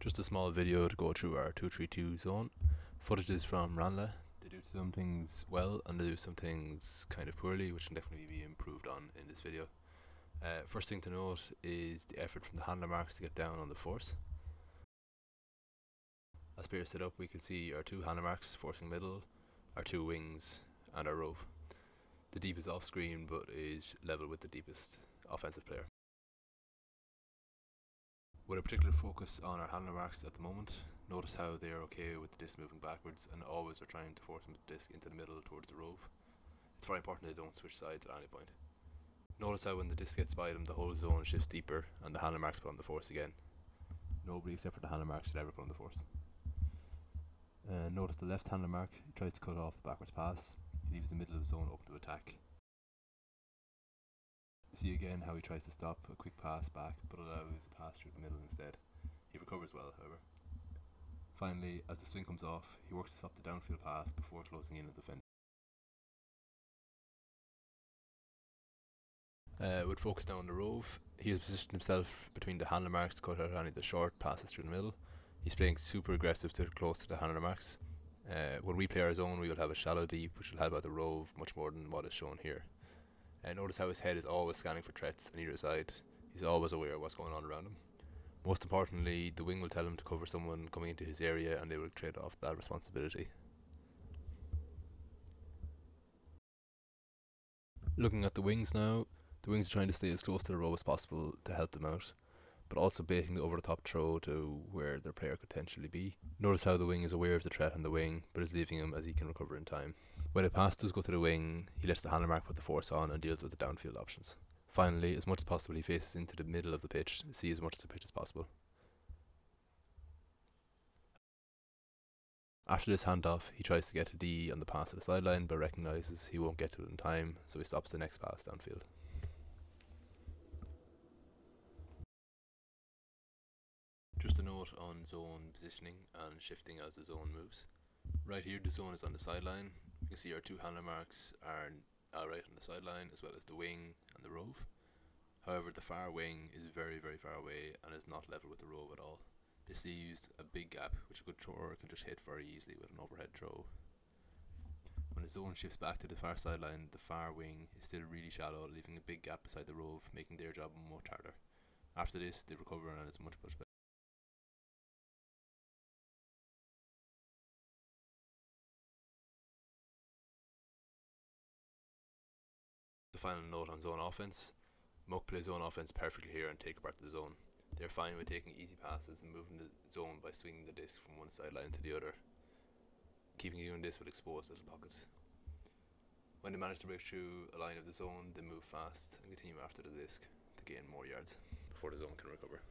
Just a small video to go through our 232 zone. Footage is from Ranelagh. They do some things well and they do some things kind of poorly, which can definitely be improved on in this video. Uh, first thing to note is the effort from the handler marks to get down on the force. As players set up, we can see our two handler marks forcing middle, our two wings, and our rove. The deep is off screen but is level with the deepest offensive player. With a particular focus on our handler marks at the moment, notice how they are okay with the disc moving backwards and always are trying to force the disc into the middle towards the rove. It's very important they don't switch sides at any point. Notice how when the disc gets by them, the whole zone shifts deeper and the handler marks put on the force again. Nobody except for the handler marks should ever put on the force. Uh, notice the left handler mark, tries to cut off the backwards pass, he leaves the middle of the zone open to attack. See again how he tries to stop a quick pass back but allows a pass through the middle instead. He recovers well, however. Finally, as the swing comes off, he works to stop the downfield pass before closing in on the defender. Uh, with focus down on the rove, he has positioned himself between the handler marks to cut out any of the short passes through the middle. He's playing super aggressive to close to the handler marks. Uh, when we play our zone, we will have a shallow deep, which will help out the rove much more than what is shown here. Uh, notice how his head is always scanning for threats on either side. He's always aware of what's going on around him. Most importantly, the wing will tell him to cover someone coming into his area and they will trade off that responsibility. Looking at the wings now, the wings are trying to stay as close to the rove as possible to help them out, but also baiting the over the top throw to where their player could potentially be. Notice how the wing is aware of the threat on the wing, but is leaving him as he can recover in time. When a pass does go to the wing, he lets the handler mark put the force on and deals with the downfield options. Finally, as much as possible, he faces into the middle of the pitch, see as much of the pitch as possible. After this handoff, he tries to get a D on the pass to the sideline, but recognises he won't get to it in time, so he stops the next pass downfield. Just a note on zone positioning and shifting as the zone moves. Right here, the zone is on the sideline. You can see our two handler marks are uh, right on the sideline, as well as the wing and the rove. However, the far wing is very, very far away and is not level with the rove at all. This leaves a big gap, which a good thrower can just hit very easily with an overhead throw. When the zone shifts back to the far sideline, the far wing is still really shallow, leaving a big gap beside the rove, making their job much harder. After this, they recover and it's much, much better. Final note on zone offense. Muck plays zone offense perfectly here and take apart the zone. They're fine with taking easy passes and moving the zone by swinging the disc from one sideline to the other, keeping you in this with exposed little pockets. When they manage to break through a line of the zone, they move fast and continue after the disc to gain more yards before the zone can recover.